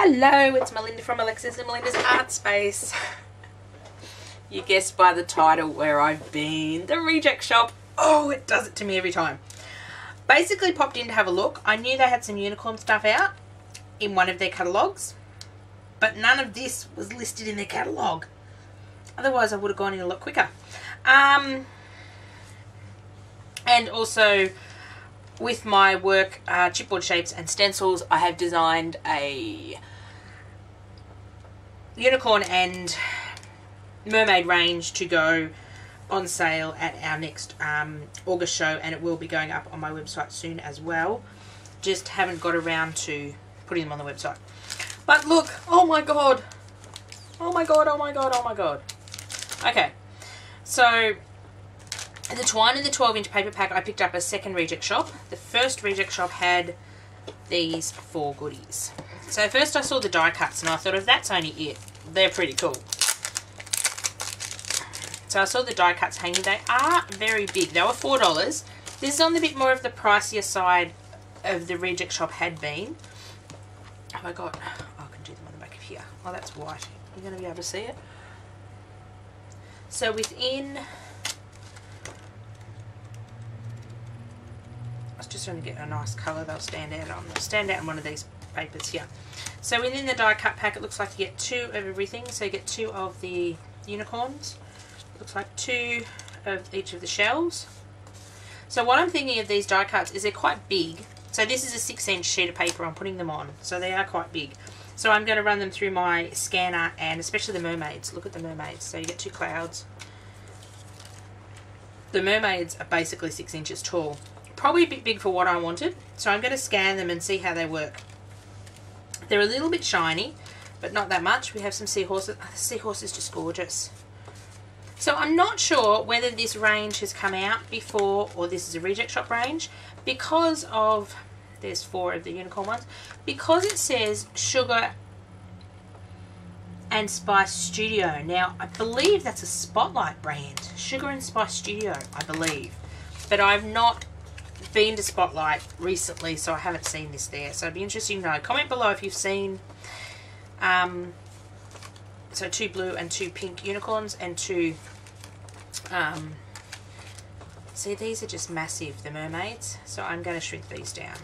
Hello, it's Melinda from Alexis and Melinda's Art Space. You guessed by the title where I've been. The reject shop. Oh, it does it to me every time. Basically popped in to have a look. I knew they had some unicorn stuff out in one of their catalogues. But none of this was listed in their catalogue. Otherwise I would have gone in a lot quicker. Um, and also with my work uh, chipboard shapes and stencils I have designed a unicorn and mermaid range to go on sale at our next um, August show and it will be going up on my website soon as well. Just haven't got around to putting them on the website. But look oh my god. Oh my god oh my god oh my god. Okay. So the twine and the 12 inch paper pack I picked up a second reject shop the first reject shop had these four goodies so first I saw the die cuts and I thought if that's only it they're pretty cool so I saw the die cuts hanging. They are very big. They were $4. This is on the bit more of the pricier side of the reject shop had been. Oh Have I got... Oh, I can do them on the back of here. Oh, that's white. You're going to be able to see it. So within... I was just trying to get a nice colour they'll stand out on. Stand out on one of these papers here. So within the die cut pack it looks like you get two of everything. So you get two of the unicorns looks like two of each of the shells. So what I'm thinking of these die cuts is they're quite big. So this is a six inch sheet of paper I'm putting them on. So they are quite big. So I'm going to run them through my scanner and especially the mermaids. Look at the mermaids. So you get two clouds. The mermaids are basically six inches tall. Probably a bit big for what I wanted. So I'm going to scan them and see how they work. They're a little bit shiny, but not that much. We have some seahorses. Oh, the seahorse is just gorgeous. So I'm not sure whether this range has come out before or this is a reject shop range because of, there's four of the unicorn ones, because it says Sugar and Spice Studio. Now I believe that's a Spotlight brand, Sugar and Spice Studio I believe, but I've not been to Spotlight recently so I haven't seen this there. So it'd be interesting to know. Comment below if you've seen um, so two blue and two pink unicorns and two um, see these are just massive the mermaids. So I'm going to shrink these down.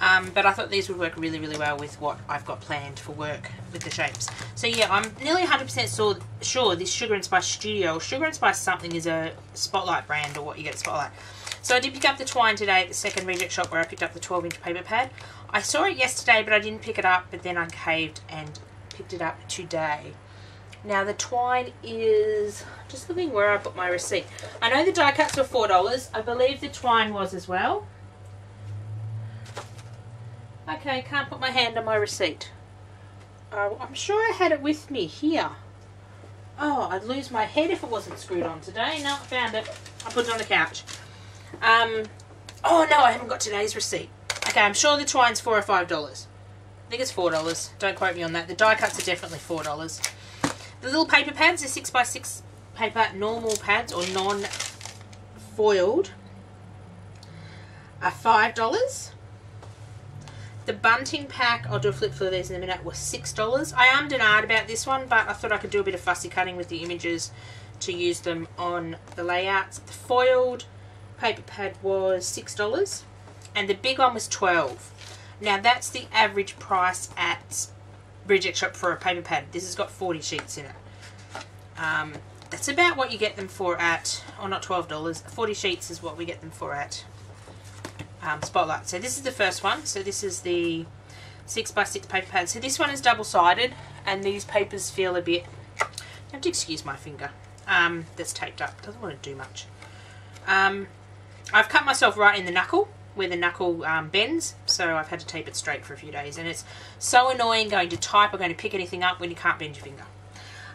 Um, but I thought these would work really really well with what I've got planned for work with the shapes. So yeah I'm nearly 100% sure this Sugar and Spice Studio Sugar and Spice something is a Spotlight brand or what you get Spotlight so I did pick up the twine today at the second reject shop where I picked up the 12 inch paper pad I saw it yesterday but I didn't pick it up but then I caved and picked it up today. Now the twine is, just looking where I put my receipt. I know the die cuts were $4. I believe the twine was as well. Okay, can't put my hand on my receipt. Uh, I'm sure I had it with me here. Oh, I'd lose my head if it wasn't screwed on today. No, I found it. I put it on the couch. Um, oh no, I haven't got today's receipt. Okay, I'm sure the twine's 4 or $5 I think it's $4. Don't quote me on that. The die cuts are definitely $4. The little paper pads are six by six paper normal pads or non-foiled are $5. The bunting pack, I'll do a flip through these in a minute, was $6. I am denied about this one, but I thought I could do a bit of fussy cutting with the images to use them on the layouts. The foiled paper pad was $6 and the big one was 12 now that's the average price at Reject Shop for a paper pad. This has got 40 sheets in it. Um, that's about what you get them for at, or not $12, 40 sheets is what we get them for at um, Spotlight. So this is the first one. So this is the 6x6 paper pad. So this one is double-sided and these papers feel a bit, you have to excuse my finger, um, that's taped up. Doesn't want to do much. Um, I've cut myself right in the knuckle where the knuckle um, bends so I've had to tape it straight for a few days and it's so annoying going to type or going to pick anything up when you can't bend your finger.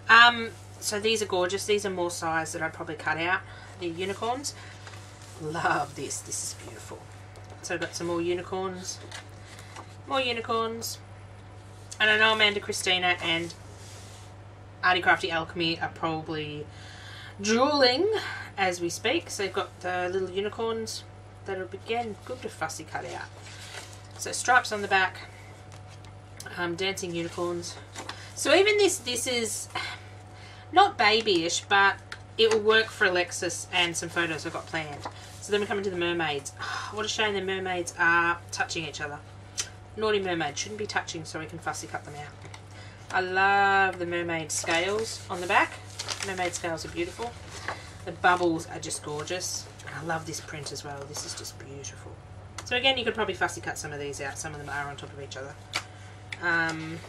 Um, so these are gorgeous. These are more size that I'd probably cut out. The unicorns. Love this. This is beautiful. So I've got some more unicorns. More unicorns. And I know Amanda Christina and Arty Crafty Alchemy are probably drooling as we speak so they've got the little unicorns that are again good to fussy cut out. So stripes on the back, Um, dancing unicorns. So even this, this is not babyish, but it will work for Alexis and some photos I've got planned. So then we come into the mermaids. what a shame the mermaids are touching each other. Naughty mermaid shouldn't be touching so we can fussy cut them out. I love the mermaid scales on the back. Mermaid scales are beautiful. The bubbles are just gorgeous. I love this print as well. This is just beautiful. So again, you could probably fussy cut some of these out. Some of them are on top of each other. Um,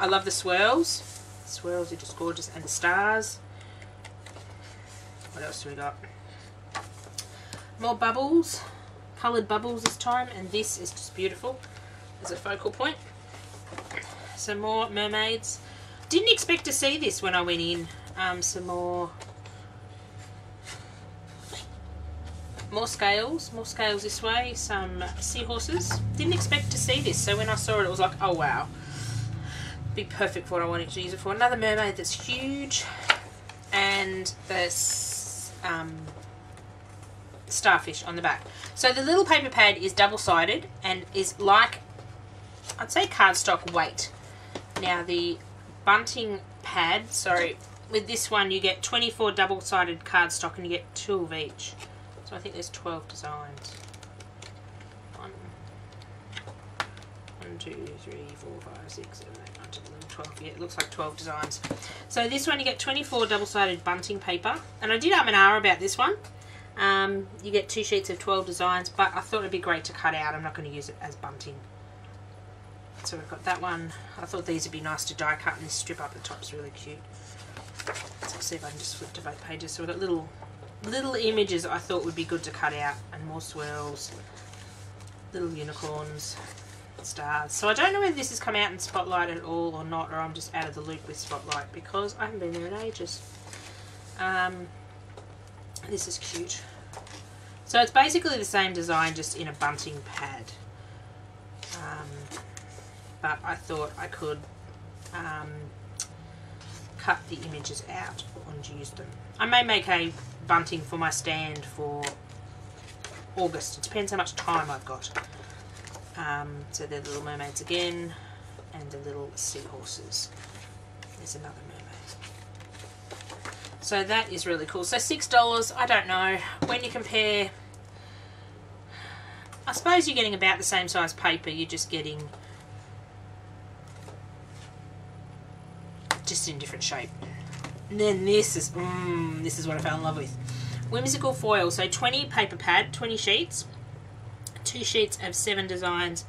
I love the swirls. The swirls are just gorgeous. And the stars. What else do we got? More bubbles. Coloured bubbles this time. And this is just beautiful as a focal point. Some more mermaids. Didn't expect to see this when I went in. Um, some more more scales, more scales this way, some seahorses. Didn't expect to see this, so when I saw it, it was like, oh wow. Be perfect for what I wanted to use it for. Another mermaid that's huge, and this um, starfish on the back. So the little paper pad is double-sided and is like, I'd say cardstock weight. Now the bunting pad, sorry, with this one you get 24 double-sided cardstock and you get two of each. So I think there's 12 designs. One, one, two, three, four, five, six, seven, eight, nine, ten, eleven, twelve. Yeah, it looks like 12 designs. So this one you get 24 double-sided bunting paper. And I did up an hour about this one. Um, you get two sheets of 12 designs, but I thought it'd be great to cut out. I'm not going to use it as bunting. So we've got that one. I thought these would be nice to die cut and this strip up the top's really cute. So see if I can just flip to both pages. So we've got little little images I thought would be good to cut out and more swirls little unicorns stars. So I don't know whether this has come out in Spotlight at all or not or I'm just out of the loop with Spotlight because I haven't been there in ages. Um, this is cute. So it's basically the same design just in a bunting pad. Um, but I thought I could um, cut the images out and use them I may make a bunting for my stand for August. It depends how much time I've got. Um, so they're the little mermaids again, and the little seahorses. There's another mermaid. So that is really cool. So $6, I don't know. When you compare, I suppose you're getting about the same size paper. You're just getting in different shape. And then this is, mmm, this is what I fell in love with. Whimsical foil, so 20 paper pad, 20 sheets, two sheets of seven designs,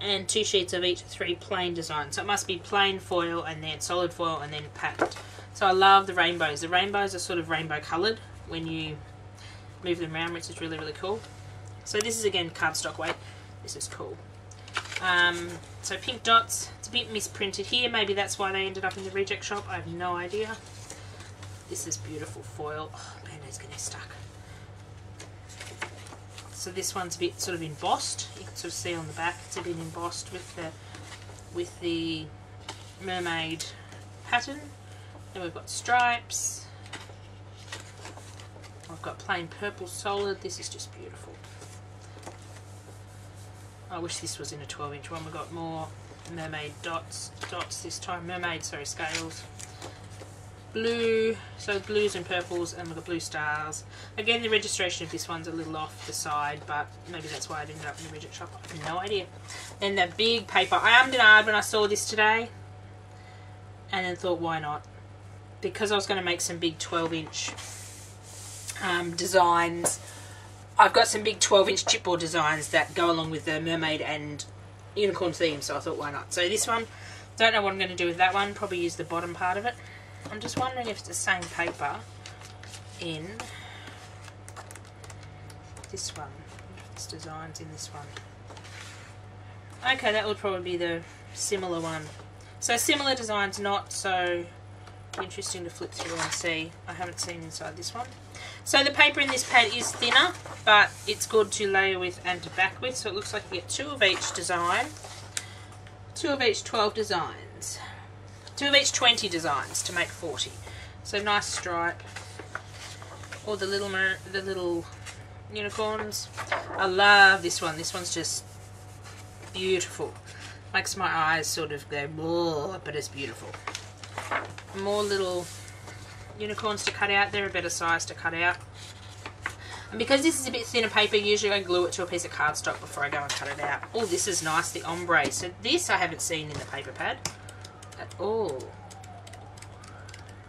and two sheets of each three plain designs. So it must be plain foil and then solid foil and then patterned. So I love the rainbows. The rainbows are sort of rainbow coloured when you move them around, which is really, really cool. So this is again cardstock weight. This is cool. Um, so pink dots, bit misprinted here. Maybe that's why they ended up in the reject shop. I have no idea. This is beautiful foil. Oh, Band-Aid's getting stuck. So this one's a bit sort of embossed. You can sort of see on the back it's a bit embossed with the with the mermaid pattern. Then we've got stripes. I've got plain purple solid. This is just beautiful. I wish this was in a 12 inch one. We've got more mermaid dots, dots this time. Mermaid, sorry, scales. Blue, so blues and purples, and we've blue stars. Again, the registration of this one's a little off the side, but maybe that's why I ended up in the reject shop. I have no idea. Then the big paper. I am denied when I saw this today, and then thought, why not? Because I was going to make some big 12 inch um, designs I've got some big 12 inch chipboard designs that go along with the mermaid and unicorn theme, so I thought why not. So this one, don't know what I'm going to do with that one, probably use the bottom part of it. I'm just wondering if it's the same paper in this one. This design's in this one. Okay, that would probably be the similar one. So similar designs, not so interesting to flip through and see. I haven't seen inside this one. So the paper in this pad is thinner, but it's good to layer with and to back with. So it looks like you get two of each design. Two of each 12 designs. Two of each 20 designs to make 40. So nice stripe. Or the little the little unicorns. I love this one. This one's just beautiful. Makes my eyes sort of go, but it's beautiful. More little unicorns to cut out. They're a better size to cut out. And because this is a bit thinner paper, usually I glue it to a piece of cardstock before I go and cut it out. Oh, this is nice, the ombre. So this I haven't seen in the paper pad at all.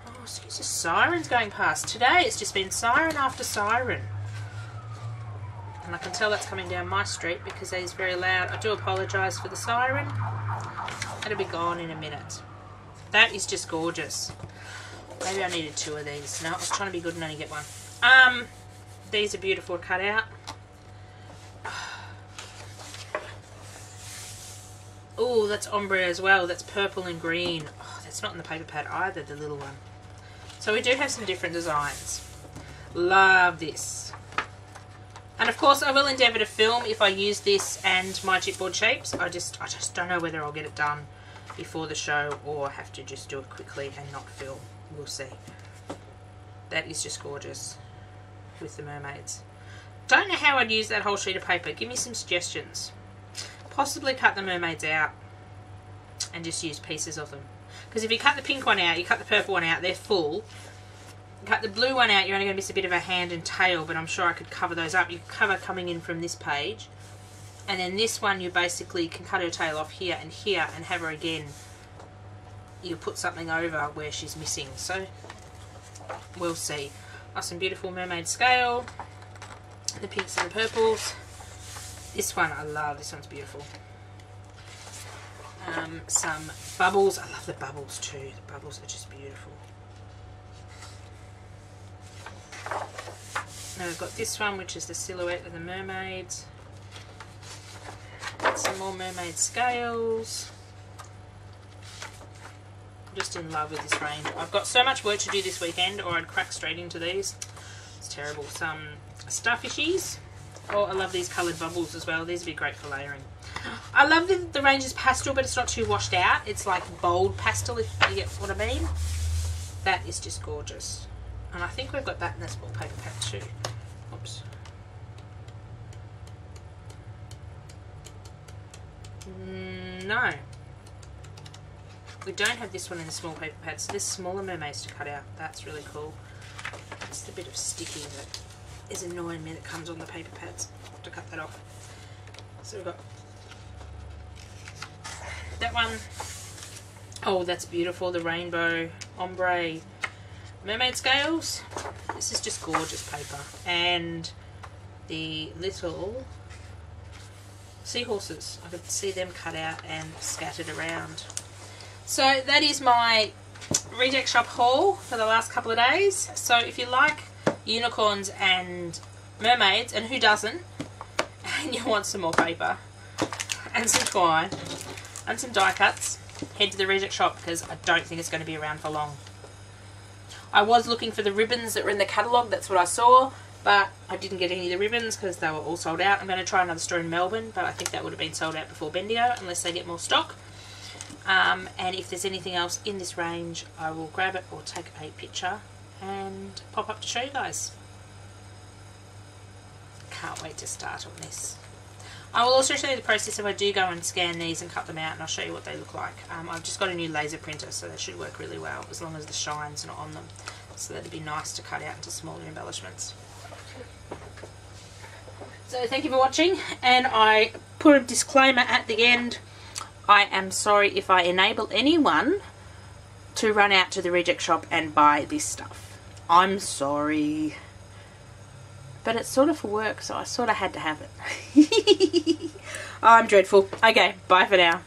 Oh, excuse the sirens going past. Today it's just been siren after siren. And I can tell that's coming down my street because it is very loud. I do apologise for the siren. It'll be gone in a minute. That is just gorgeous. Maybe I needed two of these. No, I was trying to be good and only get one. Um, these are beautiful cut out. Oh, that's ombre as well. That's purple and green. Oh, that's not in the paper pad either, the little one. So we do have some different designs. Love this. And of course I will endeavour to film if I use this and my chipboard shapes. I just I just don't know whether I'll get it done before the show or have to just do it quickly and not film. We'll see. That is just gorgeous with the mermaids. Don't know how I'd use that whole sheet of paper. Give me some suggestions. Possibly cut the mermaids out and just use pieces of them. Because if you cut the pink one out, you cut the purple one out, they're full. cut the blue one out, you're only going to miss a bit of a hand and tail, but I'm sure I could cover those up. You cover coming in from this page. And then this one, you basically can cut her tail off here and here and have her again. You put something over where she's missing. So, we'll see. Some beautiful mermaid scale. The pinks and the purples. This one I love. This one's beautiful. Um, some bubbles. I love the bubbles too. The bubbles are just beautiful. Now we've got this one, which is the silhouette of the mermaids. Some more mermaid scales. Just in love with this range. I've got so much work to do this weekend, or I'd crack straight into these. It's terrible. Some starfishies. Oh, I love these coloured bubbles as well. These would be great for layering. I love the, the range is pastel, but it's not too washed out. It's like bold pastel, if you get what I mean. That is just gorgeous. And I think we've got that in this small paper pack too. Oops. Mm, no. We don't have this one in the small paper pad, so there's smaller mermaids to cut out. That's really cool. It's the bit of sticky that is annoying me that comes on the paper pads. to cut that off. So we've got that one. Oh, that's beautiful. The rainbow ombre mermaid scales. This is just gorgeous paper. And the little seahorses. I could see them cut out and scattered around. So that is my reject shop haul for the last couple of days. So if you like unicorns and mermaids, and who doesn't, and you want some more paper and some twine and some die cuts, head to the reject shop because I don't think it's going to be around for long. I was looking for the ribbons that were in the catalogue, that's what I saw, but I didn't get any of the ribbons because they were all sold out. I'm going to try another store in Melbourne, but I think that would have been sold out before Bendigo unless they get more stock. Um, and if there's anything else in this range, I will grab it or take a picture and pop up to show you guys. Can't wait to start on this. I will also show you the process if I do go and scan these and cut them out and I'll show you what they look like. Um, I've just got a new laser printer so they should work really well as long as the shine's not on them. So that'd be nice to cut out into smaller embellishments. So thank you for watching and I put a disclaimer at the end. I am sorry if I enable anyone to run out to the reject shop and buy this stuff. I'm sorry. But it's sort of for work, so I sort of had to have it. I'm dreadful. Okay, bye for now.